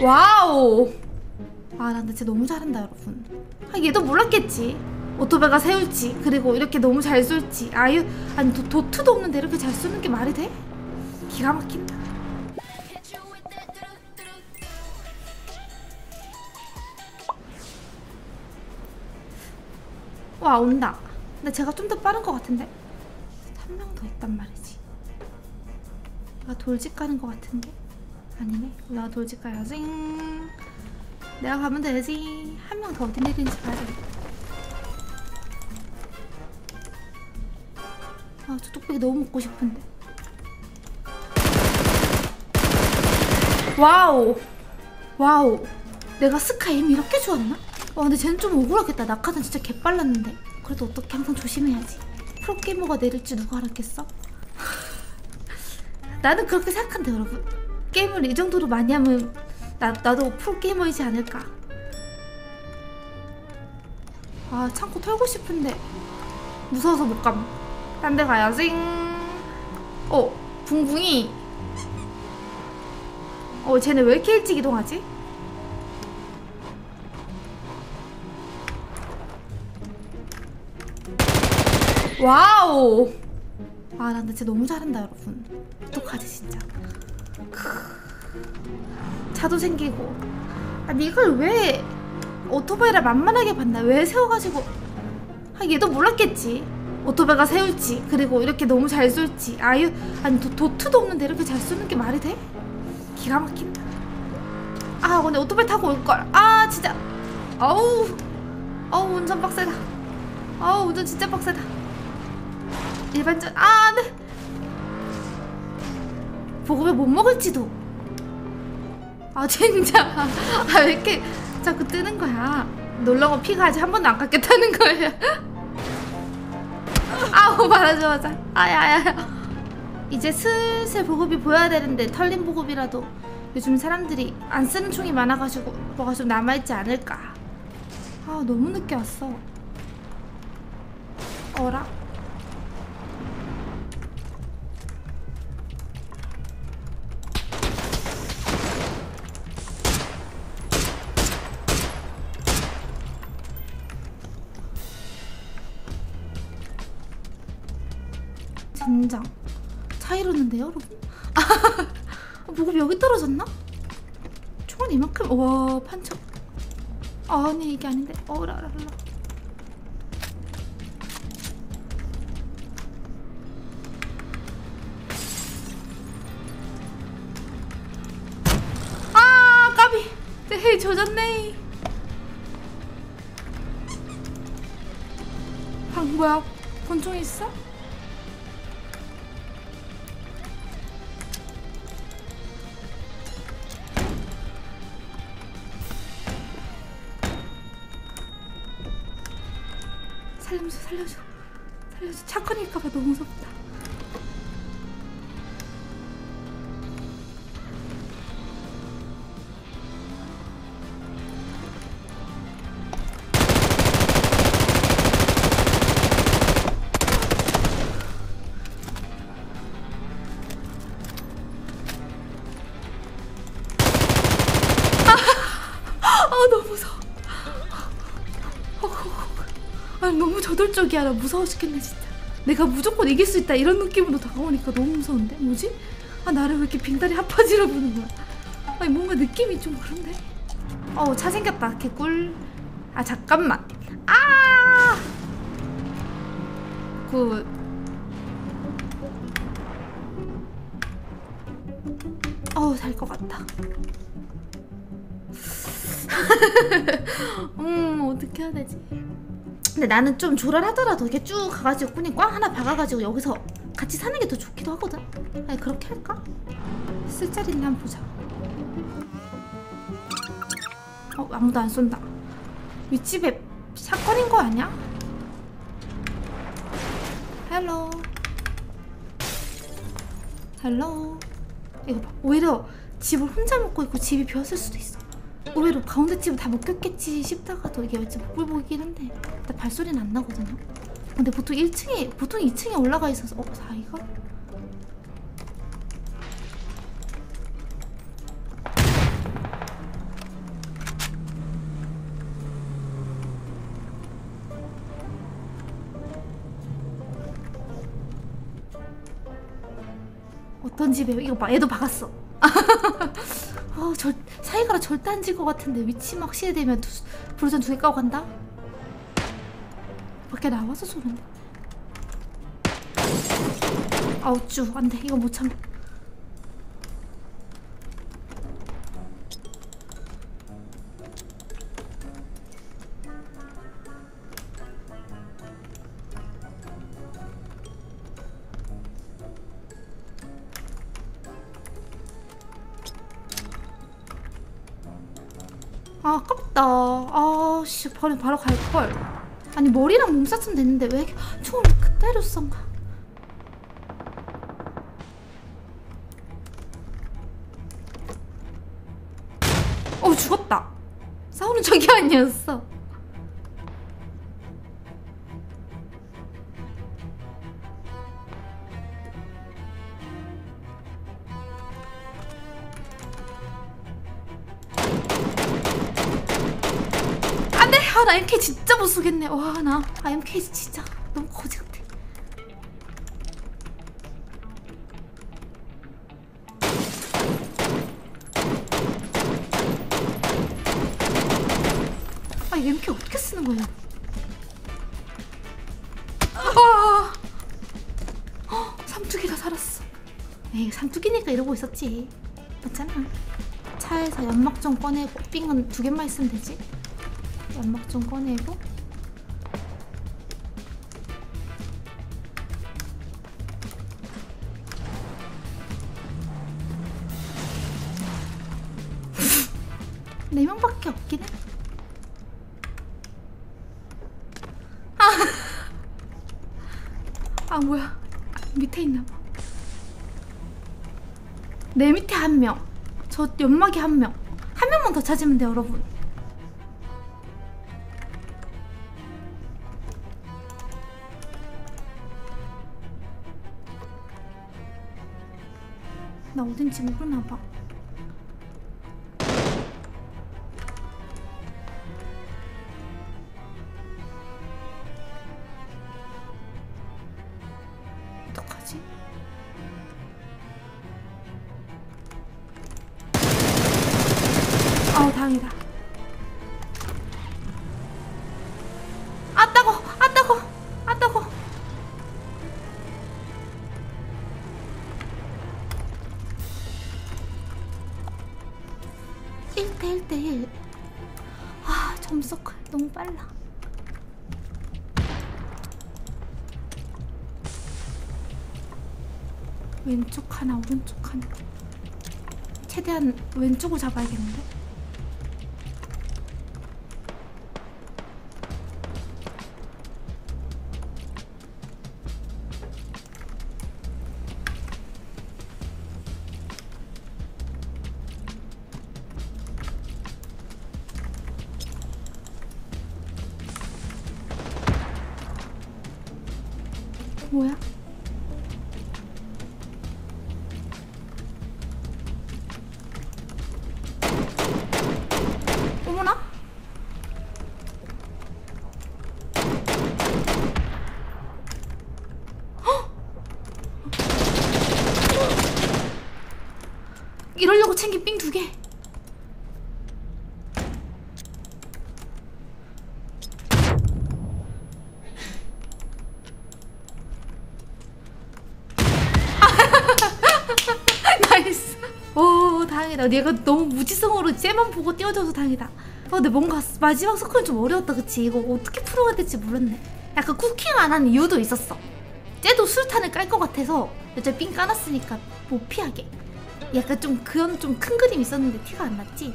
Wow. 아나 근데 진짜 너무 잘한다 여러분. 아, 얘도 몰랐겠지. 오토바이가 세울지 그리고 이렇게 너무 잘 쏠지. 아유 아니 도, 도트도 없는데 이렇게 잘 쏘는 게 말이 돼? 기가 막힌다. 와 온다. 근데 제가 좀 더 빠른 것 같은데? 한 명 더 있단 말이지. 내가 돌직 가는 것 같은데 아니네. 내가 돌직 가야지 내가 가면 되지. 한 명 더 어디 내리는지 봐야 돼 아저 뚝배기 너무 먹고 싶은데. Wow. Wow. 내가 SCAR aim 이렇게 좋았나? 와 근데 쟤는 좀 억울하겠다. 낙하산 진짜 개빨랐는데. 그래도 어떻게 항상 조심해야지. 프로게이머가 내릴지 누가 알았겠어? 나는 그렇게 생각한다 여러분 게임을 이 정도로 많이 하면 나, 나도 프로게이머이지 않을까? 아 창고 털고 싶은데. 무서워서 못감. 딴 데 가야지 어 붕붕이. 어 쟤네 왜 이렇게 일찍 이동하지? Wow! 아 나 근데 너무 잘한다 여러분. 어떡하지 진짜. 크. 차도 생기고. 아니 이걸 왜 오토바이를 만만하게 봤나 왜 세워가지고? 아 얘도 몰랐겠지. 오토바이가 세울지 그리고 이렇게 너무 잘 쏠지. 아유 아니 도, 도트도 없는데 이렇게 잘 쏘는 게 말이 돼? 기가 막힌다. 아 근데 오토바이 타고 올걸. 아 진짜. 아우 아우 운전 빡세다. 아우 운전 진짜 빡세다. 일반전 아 네. 보급에 못 먹을지도. 아 진짜. 아 왜 이렇게 자꾸 뜨는 거야? 놀러온 피가 아직 한 번도 안 깎였다는 거예요. 아우 말하자마자. 아야야. 이제 슬슬 보급이 보여야 되는데 털린 보급이라도 요즘 사람들이 안 쓰는 총이 많아가지고 뭐가 좀 남아있지 않을까. 아 너무 늦게 왔어. 어라 젠장. 차 이러는데요? 여러분? 아, 보급 여기 떨어졌나? 총은 이만큼? 와 판촉. 아니 이게 아닌데. 어라라라. 아 까비. 네 조졌네. 방 뭐야 권총 있어? 살려줘 살려줘 살려줘 착한일까봐 너무 무섭다 저돌적이야 나 무서워 죽겠네 진짜. 내가 무조건 이길 수 있다 이런 느낌으로 다가오니까 너무 무서운데? 뭐지? 아 나를 왜 이렇게 빙다리 핫바지로 보는 거야? 아니 뭔가 느낌이 좀 그런데? 어차 생겼다 개꿀. 아 잠깐만. 아! 그... 어우 잘 것 같다. 음 어떻게 해야 되지 근데 나는 좀 조랄하더라도 이렇게 쭉 가가지고 꾸니 꽝 하나 박아가지고 여기서 같이 사는 게 더 좋기도 하거든. 아니 그렇게 할까? 쓸 자리 있나 한번 보자. 어 아무도 안 쏜다. 윗집에 사건인 거 아니야? 헬로 헬로 이거 봐. 오히려 집을 혼자 먹고 있고 집이 비었을 수도 있어 의외로 가운데 집을 다 먹혔겠지 싶다가 더 이게 왠지 복불복이긴 한데 근데 발소리는 안 나거든요 근데 보통 1층에 보통 2층에 올라가 있어서 어? 4이가? 어떤 집이에요? 이거 봐 얘도 박았어 어, 절, 사이가라 절대 안 질 것 같은데. 위치 막 확실히되면 브루전 두 개 까고 간다? 밖에 나와서 쏘는데. 아우 쭈 안돼. 이거 못 참아 아, 아깝다. 아, 씨, 바로, 바로 갈걸. 아니, 머리랑 몸 쐈으면 됐는데, 왜 이렇게 총을 그때로 쏜가? 어, 죽었다. 싸우는 적이 아니었어. 아 나 MK 진짜 못 쓰겠네. 와 나. 아, MK 진짜 너무 거지 같아. 아 이거 MK 어떻게 쓰는 거야? 아! 헉, 삼투기가 살았어. 에이 삼투기니까 이러고 있었지. 맞잖아. 차에서 연막 좀 꺼내고 삥은 두 개만 있으면 되지 연막 좀 꺼내고 네 명밖에 없긴 해. 아, 아 뭐야? 밑에 있나 봐. 내 밑에 한 명. 저 연막이 한 명. 한 명만 더 찾으면 돼, 여러분. 나 어딘지 모르나 봐. 어떡하지? 아우 다행이다. 1대1대1 아 점석 너무 빨라. 왼쪽 하나 오른쪽 하나. 최대한 왼쪽을 잡아야겠는데? 뭐야? 챙긴 삥 두 개. Nice. 오 다행이다. 얘가 너무 무지성으로 쟤만 보고 뛰어줘서 다행이다. 어, 근데 뭔가 마지막 서클은 좀 어려웠다, 그치? 이거 어떻게 풀어야 될지 모르네. 약간 cooking 안 한 이유도 있었어. 쟤도 술탄을 깔 것 같아서 여자 삥 까놨으니까 못 피하게. 약간 좀 그런 좀 큰 그림 있었는데 티가 안 났지?